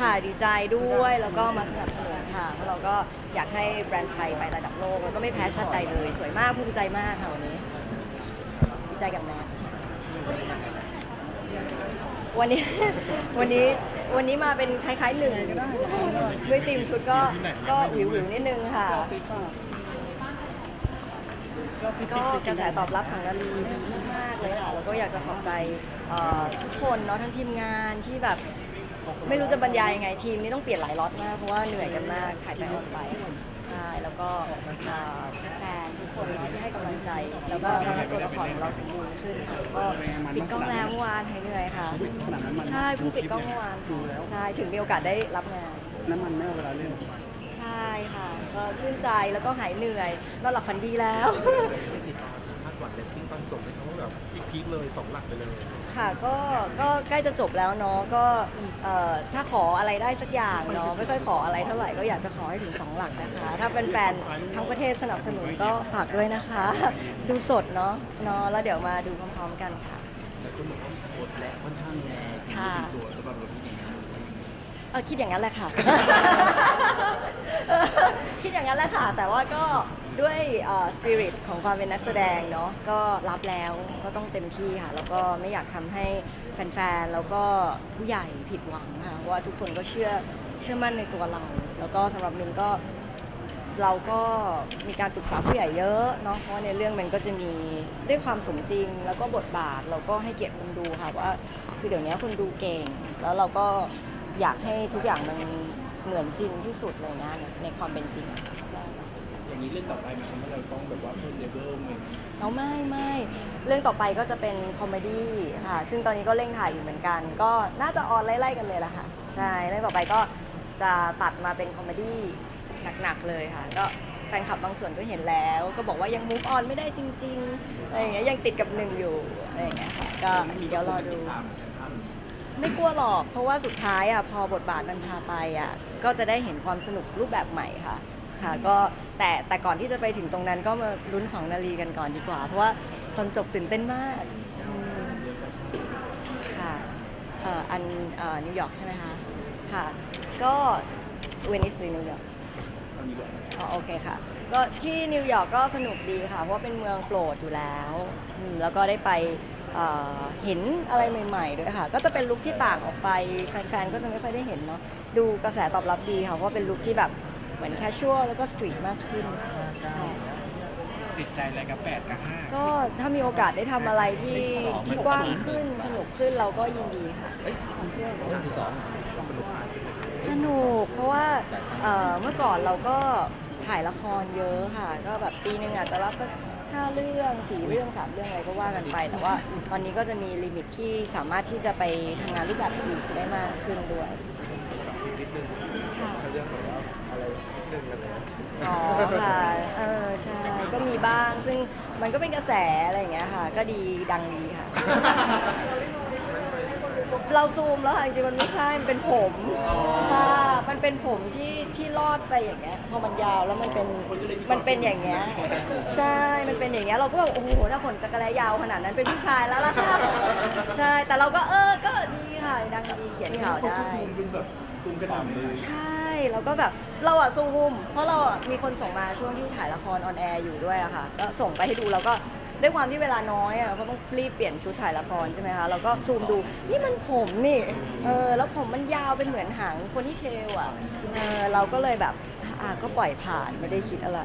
ค่ะดีใจด้วยแล้วก็มาสนับสนุนค่ะเพราะเราก็อยากให้แบรนด์ไทยไประดับโลกแล้วก็ไม่แพ้ชาติใดเลย สวยมากภูมิใจมากค่ะวันนี้ ดีใจกับแมทวันนี้ วันนี้วันนี้มาเป็นคล้ายๆหนึ่งด้วยธีมชุดก็ก็วิววิวๆนิดนึงค่ะก็กระแสตอบรับสังกะรีดีมากๆเลยค่ะแล้วก็อยากจะขอบใจเอ่อทุกคนเนาะทั้งทีมงานที่แบบ ไม่รู้จะบรรยายยังไงทีมนี้ต้องเปลี่ยนหลายล็อตมากเพราะว่าเหนื่อยกันมากถ่ายไปออนไปใช่แล้วก็เอ่อแฟนๆทุกคนเนาะที่ให้กำลังใจ แล้วก็ทำให้ตัวละครของเราสมบูรณ์ขึ้นค่ะก็ปิดกล้องแล้วเมื่อวานหายเหนื่อยค่ะขนาดนั้นมันใช่เพิ่งปิดกล้องเมื่อวานค่ะใช่ถึงมีโอกาสได้รับงานน้ำมันแม่เวลาเล่นใช่ค่ะ ก็ชื่นใจแล้วก็หายเหนื่อยนอนหลับฝันดีแล้ว พีคๆเลยสองหลักไปเลย ค่ะก็ก็ใกล้จะจบแล้วเนาะก็เอ่อถ้าขออะไรได้สักอย่างเนาะไม่ค่อยขออะไรเท่าไหร่ก็อยากจะขอให้ถึง2หลักนะคะ ถ้าแฟนๆทั้งประเทศสนับสนุนก็ฝากด้วยนะคะ ดูสดเนาะเนาะแล้วเดี๋ยวมาดูพร้อมๆกันค่ะแต่คุณบอกว่าบทและค่อนข้างแรงค่ะตัวสำหรับเราที่เองเออคิดอย่างนั้นแหละค่ะ คิดอย่างนั้นแหละค่ะ แต่ว่าก็ ด้วยสปิริตของความเป็นนักแสดงเนาะก็รับแล้วก็ต้องเต็มที่ค่ะ แล้วก็ไม่อยากทำให้แฟนๆ แล้วก็ผู้ใหญ่ผิดหวังค่ะว่าทุกคนก็เชื่อเชื่อมั่นในตัวเรา แล้วก็สำหรับมินก็เราก็มีการปรึกษาผู้ใหญ่เยอะเนาะเพราะในเรื่องมันก็จะมีด้วยความสมจริง แล้วก็บทบาทเราก็ให้เกียรติคนดูค่ะว่าคือเดี๋ยวนี้คนดูเก่ง แล้วเราก็อยากให้ทุกอย่างมันเหมือนจริงที่สุดเลยนะในความเป็นจริง ใช่อย่างนี้เรื่องต่อไปมันทำให้เราต้องแบบว่าเพิ่มเลเวลไหมเราไม่ไม่เรื่องต่อไปก็จะเป็น comedy ค่ะ ซึ่งตอนนี้ก็เร่งถ่ายอยู่เหมือนกัน ก็น่าจะ on ไล่ๆกันเลยละค่ะใช่เรื่องต่อไปก็จะตัดมาเป็น comedy หนักๆเลยค่ะ ก็แฟนคลับบางส่วนก็เห็นแล้ว ก็บอกว่ายัง move on ไม่ได้จริงๆอะไรอย่างเงี้ยยังติดกับหนึ่งอยู่อะไรอย่างเงี้ยค่ะก็เดี๋ยวรอดูตามแทนท่านไม่กลัวหรอก เพราะว่าสุดท้ายอะพอบทบาทมันพาไปอะก็จะได้เห็นความสนุกรูปแบบใหม่ค่ะ ค่ะก็แต่แต่ก่อนที่จะไปถึงตรงนั้นก็มาลุ้นสองนรีกันก่อนดีกว่า เพราะว่าตอนจบตื่นเต้นมากอืมค่ะเอ่ออันเอ่อนิวยอร์กใช่ไหมคะค่ะ ก็เวนิสหรือนิวยอร์กตอนนี้แบบอ๋อโอเคค่ะ ก็ที่นิวยอร์กก็สนุกดีค่ะ เพราะว่าเป็นเมืองโปรดอยู่แล้วอืมแล้วก็ได้ไปเอ่อเห็นอะไรใหม่ๆด้วยค่ะ ก็จะเป็น look ที่ต่างออกไปแฟนๆ ก็จะไม่ค่อยได้เห็นเนาะ ดูกระแสตอบรับดีค่ะ เพราะว่าเป็น look ที่แบบ เหมือน casual แล้วก็ street มากขึ้นค่ะติดใจอะไรกับแปดกับห้าก็ถ้ามีโอกาสได้ทำอะไรที่ที่กว้างขึ้นสนุกขึ้นเราก็ยินดีค่ะเรื่องที่สองสนุกมากสนุกเพราะว่าเอ่อเมื่อก่อนเราก็ถ่ายละครเยอะค่ะ ก็แบบปีหนึ่งอาจจะรับสักห้าเรื่องสี่เรื่องสามเรื่องอะไรก็ว่ากันไป แต่ว่าตอนนี้ก็จะมีลิมิตที่สามารถที่จะไปทำงานรูปแบบอื่นได้มากขึ้นด้วยจับผิดนิดนึงค่ะเรื่องแบบว่า อะไรนิดนึงอะไรนะอ๋อค่ะเออใช่ก็มีบ้างซึ่งมันก็เป็นกระแสอะไรอย่างเงี้ยค่ะ ก็ดีดังดีค่ะ เราซูมแล้วค่ะจริงๆมันไม่ใช่มันเป็นผมค่ะมันเป็นผมที่ที่รอดไปอย่างเงี้ยพอมันยาวแล้วมันเป็นมันเป็นอย่างเงี้ยใช่มันเป็นอย่างเงี้ยเราก็แบบโอ้โหถ้าขนรักแร้ยาวขนาดนั้นเป็นผู้ชายแล้วล่ะค่ะใช่แต่เราก็เออก็ดีค่ะดังดี เขียนข่าวได้ ซูมเป็นแบบซูมกระหน่ำเลยใช่เราก็แบบเราอะซูม เพราะเราอะมีคนส่งมาช่วงที่ถ่ายละคร on air อยู่ด้วยอะค่ะก็ส่งไปให้ดูแล้วก็ด้วยความที่เวลาน้อยอะก็ต้องรีบเปลี่ยนชุดถ่ายละครใช่ไหมคะเราก็ซูมดูนี่มันผมนี่เออแล้วผมมันยาวเป็นเหมือนหางคนที่เทลอะเออเราก็เลยแบบอะก็ปล่อยผ่านไม่ได้คิดอะไร